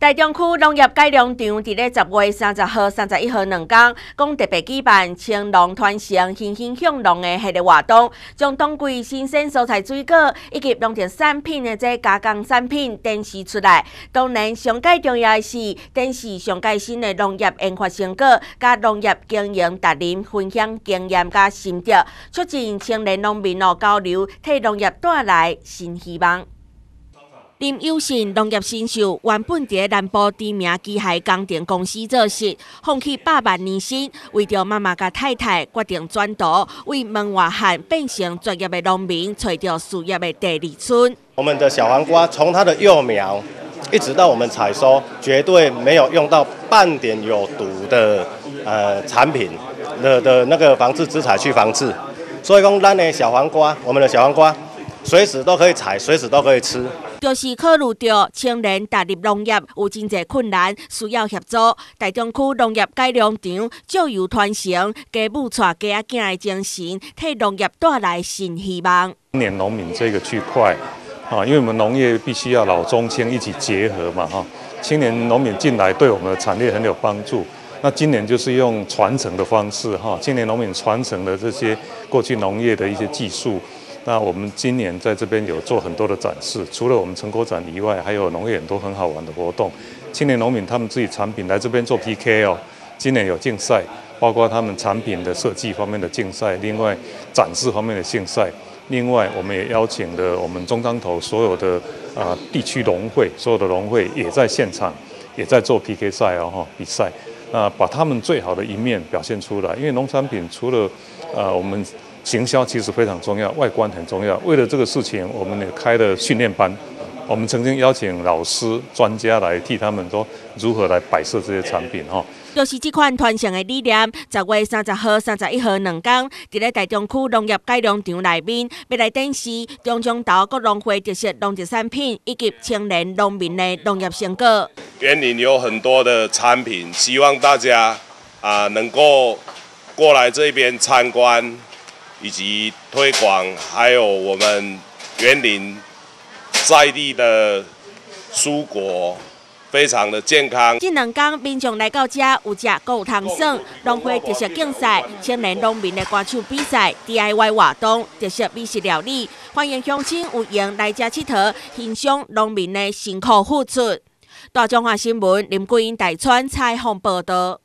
大中区农业改良场伫咧十月三十号、三十一号两天，共特别举办青农团城欣欣向荣的系列活动，将冬季新鲜蔬菜、水果以及农产品的这加工产品展示出来。当然，上界重要的是展示上届新的农业研发成果，甲农业经营达人分享经验甲心得，促进青年农民哦交流，替农业带来新希望。林友信农业新秀，原本伫南部知名机械工程公司做事，放弃百万年薪，为着妈妈甲太太，决定转读，为门外汉变成专业的农民，找到事业的第二春。我们的小黄瓜从它的幼苗一直到我们采收，绝对没有用到半点有毒的呃产品的的那个防治资材去防治，所以讲咱的小黄瓜，我们的小黄瓜随时都可以采，随时都可以吃。就是考虑到青年踏入农业有真侪困难，需要协助。大中区农业改良场就由传承家母带家仔的精神，替农业带来新希望。今年农民这个区块，啊，因为我们农业必须要老中青一起结合嘛，哈。青年农民进来对我们的产业很有帮助。那今年就是用传承的方式，哈，青年农民传承的这些过去农业的一些技术。那我们今年在这边有做很多的展示，除了我们成果展以外，还有农业很多很好玩的活动。青年农民他们自己产品来这边做 PK 哦，今年有竞赛，包括他们产品的设计方面的竞赛，另外展示方面的竞赛。另外，我们也邀请了我们中彰头所有的啊地区农会，所有的农会也在现场，也在做 PK 赛哦哈比赛。那把他们最好的一面表现出来，因为农产品除了呃我们。行销其实非常重要，外观很重要。为了这个事情，我们也开了训练班。我们曾经邀请老师、专家来替他们说如何来摆设这些产品哈。就是这款传承的理念，十月三十号、三十一号两天，伫咧大中区农业改良场内面，要来展示中中岛各农会特色农业产品以及青年农民的农业成果。园林有很多的产品，希望大家啊能够过来这边参观。以及推广，还有我们园林在地的蔬果，非常的健康。这两天民众来到这，有食，够汤耍，农会特色竞赛、青年农民的歌唱比赛、DIY 活动、特色美食料理，欢迎乡亲有缘来这佚佗，欣赏农民的辛苦付出。大中华新闻林桂英、大川采访报道。